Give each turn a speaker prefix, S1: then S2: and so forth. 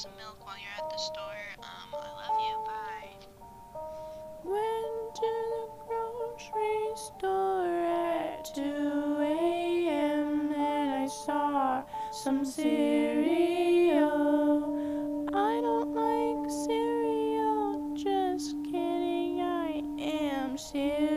S1: some milk while you're at the store. Um, I love you. Bye.
S2: Went to the grocery store at 2 a.m. and I saw some cereal. I don't like cereal. Just kidding. I am cereal.